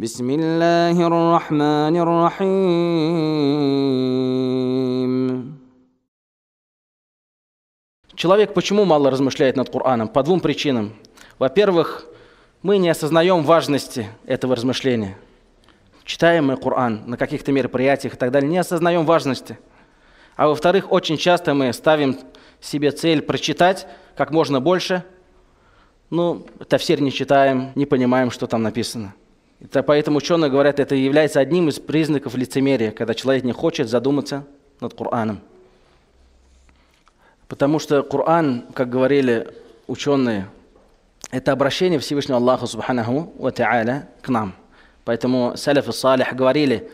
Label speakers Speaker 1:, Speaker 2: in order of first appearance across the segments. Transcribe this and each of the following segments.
Speaker 1: بسم الله الرحمن الرحيم
Speaker 2: Человек почему мало размышляет над Кораном? По двум причинам. Во-первых, мы не осознаем важности этого размышления. Читаем мы Коран на каких-то мероприятиях и так далее, не осознаем важности. А во-вторых, очень часто мы ставим себе цель прочитать как можно больше, ну, тафсир не читаем, не понимаем, что там написано. Это, поэтому ученые говорят, это является одним из признаков лицемерия, когда человек не хочет задуматься над Кораном. Потому что Коран, как говорили ученые, это обращение Всевышнего Аллаха Субханаху Ва к нам. Поэтому салаф и салих говорили,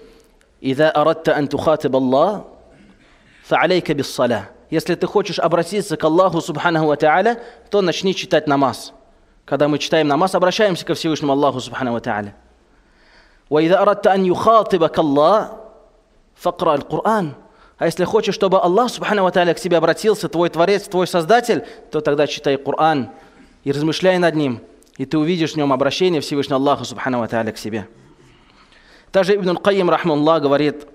Speaker 2: «Ида арадта ан тухатиб Аллах, фа'алейка бис Если ты хочешь обратиться к Аллаху Субханаху Ва то начни читать намаз. Когда мы читаем намаз, обращаемся ко Всевышнему Аллаху Субханаху Ва. وإذا أردت أن يخاطبك الله فاقرأ القرآن а если хочешь, чтобы Аллах, Субхану Ва к тебе обратился, твой Творец, твой Создатель, то тогда читай Коран и размышляй над ним, и ты увидишь в нем обращение Всевышнего Аллаха, Субхану Ва к себе. Также Ибн Каим, рахмаллах, говорит,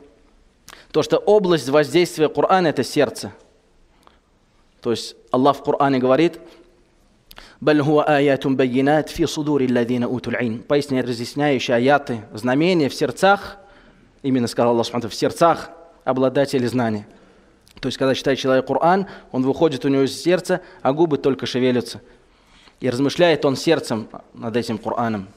Speaker 2: то, что область воздействия Корана – это сердце. То есть Аллах в Коране говорит, Поясняя, разъясняющие аяты, знамения в сердцах, именно сказал Аллах в сердцах обладатели знания. То есть, когда читает человек Коран, он выходит у него из сердца, а губы только шевелятся. И размышляет он сердцем над этим Кораном.